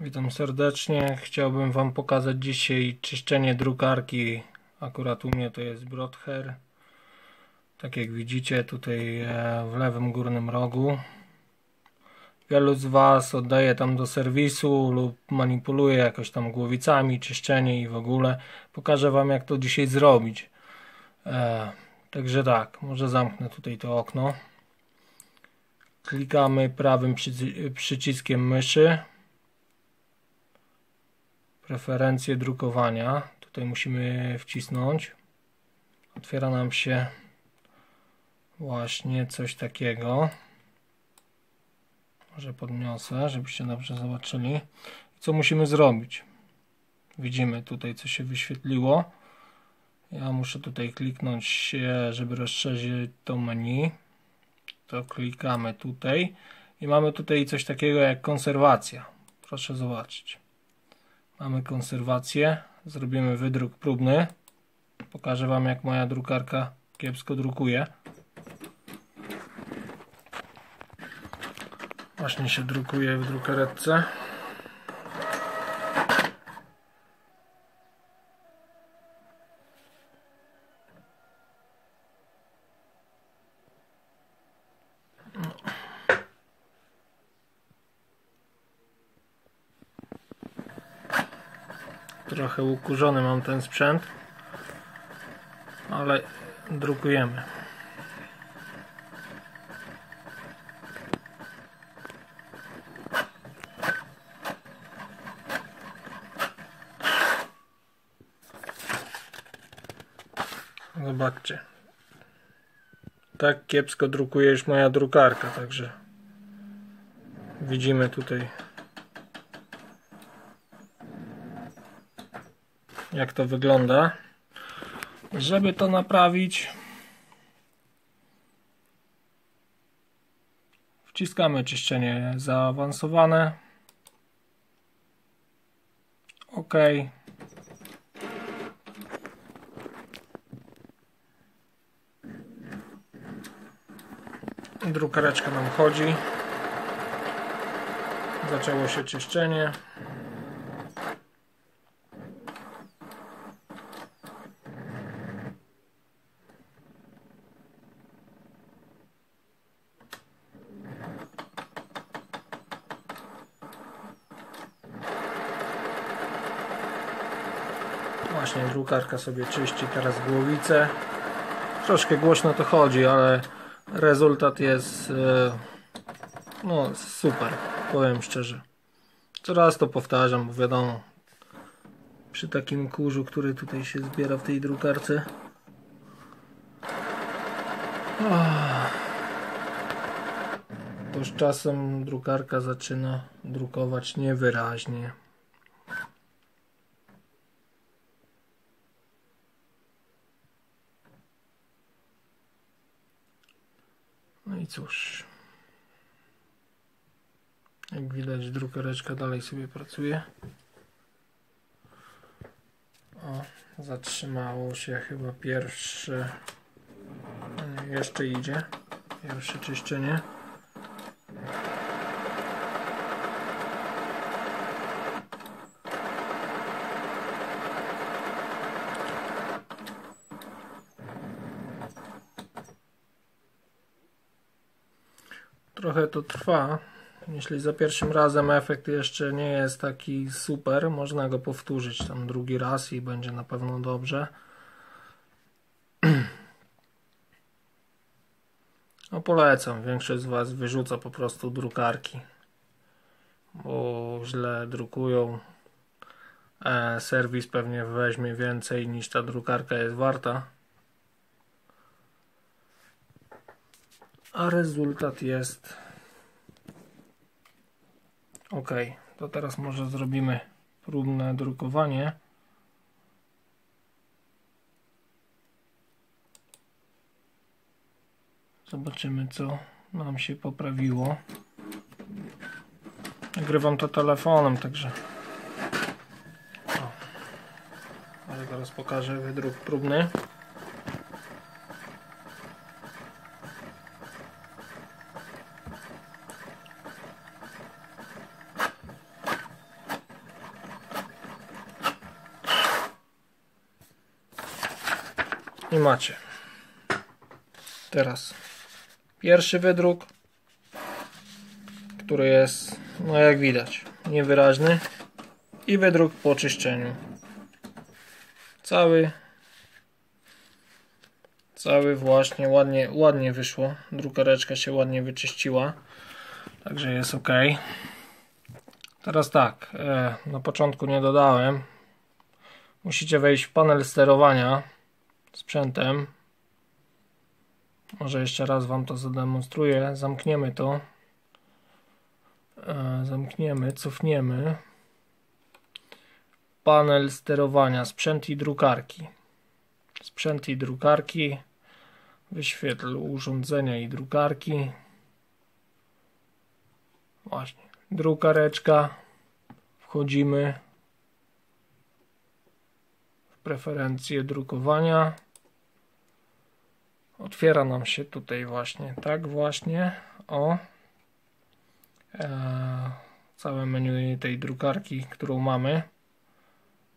Witam serdecznie. Chciałbym Wam pokazać dzisiaj czyszczenie drukarki. Akurat u mnie to jest Brother. Tak jak widzicie tutaj e, w lewym górnym rogu. Wielu z Was oddaje tam do serwisu lub manipuluje jakoś tam głowicami, czyszczenie i w ogóle. Pokażę Wam jak to dzisiaj zrobić. E, także tak, może zamknę tutaj to okno. Klikamy prawym przyciskiem myszy preferencje drukowania. Tutaj musimy wcisnąć. Otwiera nam się właśnie coś takiego. Może podniosę, żebyście dobrze zobaczyli. Co musimy zrobić? Widzimy tutaj, co się wyświetliło. Ja muszę tutaj kliknąć, żeby rozszerzyć to menu. To klikamy tutaj i mamy tutaj coś takiego jak konserwacja. Proszę zobaczyć. Mamy konserwację. Zrobimy wydruk próbny. Pokażę Wam jak moja drukarka kiepsko drukuje. Właśnie się drukuje w drukaretce. Trochę ukurzony mam ten sprzęt, ale drukujemy. Zobaczcie. Tak kiepsko drukuje już moja drukarka, także widzimy tutaj jak to wygląda. Żeby to naprawić, wciskamy czyszczenie zaawansowane. OK. Drukareczka nam chodzi. Zaczęło się czyszczenie. Właśnie drukarka sobie czyści teraz głowicę. Troszkę głośno to chodzi, ale rezultat jest e, no super, powiem szczerze. Coraz to powtarzam, bo wiadomo, przy takim kurzu, który tutaj się zbiera w tej drukarce. To z czasem drukarka zaczyna drukować niewyraźnie. I cóż. Jak widać drukareczka dalej sobie pracuje. O, zatrzymało się chyba pierwsze. Jeszcze idzie. Pierwsze czyszczenie. Trochę to trwa. Jeśli za pierwszym razem efekt jeszcze nie jest taki super, można go powtórzyć tam drugi raz i będzie na pewno dobrze. No polecam, większość z Was wyrzuca po prostu drukarki, bo źle drukują. E, serwis pewnie weźmie więcej niż ta drukarka jest warta. A rezultat jest ok. To teraz może zrobimy próbne drukowanie. Zobaczymy co nam się poprawiło. Nagrywam to telefonem, także o. ale teraz pokażę wydruk próbny. I macie. Teraz pierwszy wydruk, który jest, no jak widać, niewyraźny. I wydruk po czyszczeniu. Cały cały właśnie ładnie, ładnie wyszło. Drukareczka się ładnie wyczyściła. Także jest ok. Teraz tak, e, na początku nie dodałem. Musicie wejść w panel sterowania sprzętem. Może jeszcze raz Wam to zademonstruję. Zamkniemy to. E, zamkniemy, cofniemy. Panel sterowania, sprzęt i drukarki. Sprzęt i drukarki. Wyświetl urządzenia i drukarki. Właśnie. Drukareczka. Wchodzimy w preferencje drukowania. Otwiera nam się tutaj właśnie, tak właśnie, o. Eee, całe menu tej drukarki, którą mamy.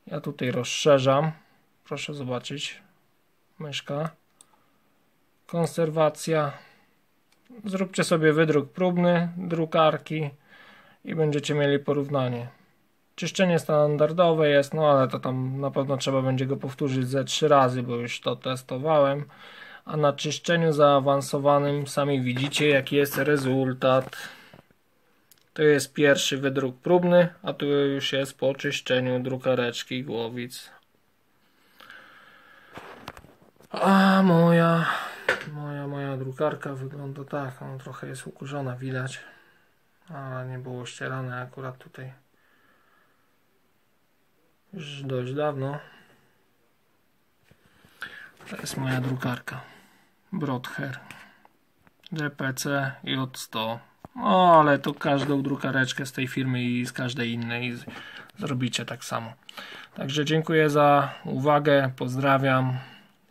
Ja tutaj rozszerzam. Proszę zobaczyć. Myszka. Konserwacja. Zróbcie sobie wydruk próbny drukarki i będziecie mieli porównanie. Czyszczenie standardowe jest, no ale to tam na pewno trzeba będzie go powtórzyć ze trzy razy, bo już to testowałem. A na czyszczeniu zaawansowanym sami widzicie jaki jest rezultat. To jest pierwszy wydruk próbny, a tu już jest po czyszczeniu drukareczki głowic. A moja, moja, moja drukarka wygląda tak, on trochę jest ukurzona, widać, ale nie było ścierane akurat tutaj już dość dawno. To jest moja drukarka Brother DPC J100 no ale to każdą drukareczkę z tej firmy i z każdej innej zrobicie tak samo. Także dziękuję za uwagę, pozdrawiam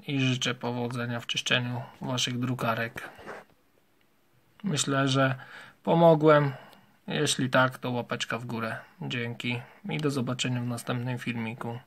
i życzę powodzenia w czyszczeniu Waszych drukarek. Myślę, że pomogłem. Jeśli tak, to łapeczka w górę. Dzięki i do zobaczenia w następnym filmiku.